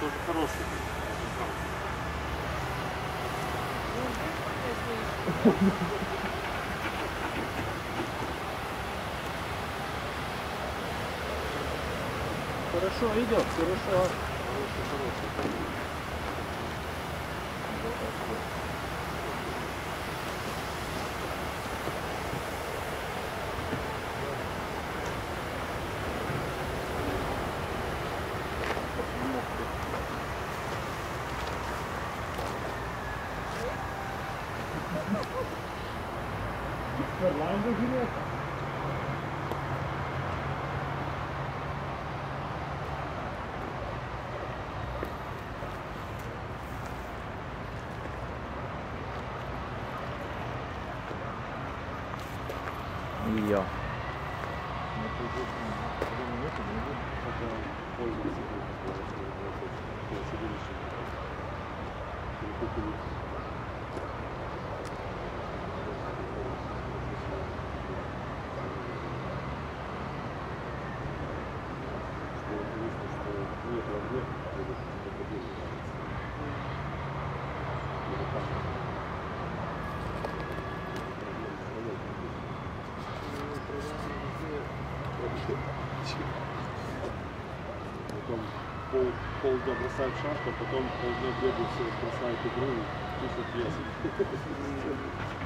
тоже хороший. Хорошо идет, хорошо. Хороший, хороший. ラやった。いいよ。Thank you. Потом пол, пол дня бросает шашку, потом пол полдня а бегает, бросает игру и пишет пьесы.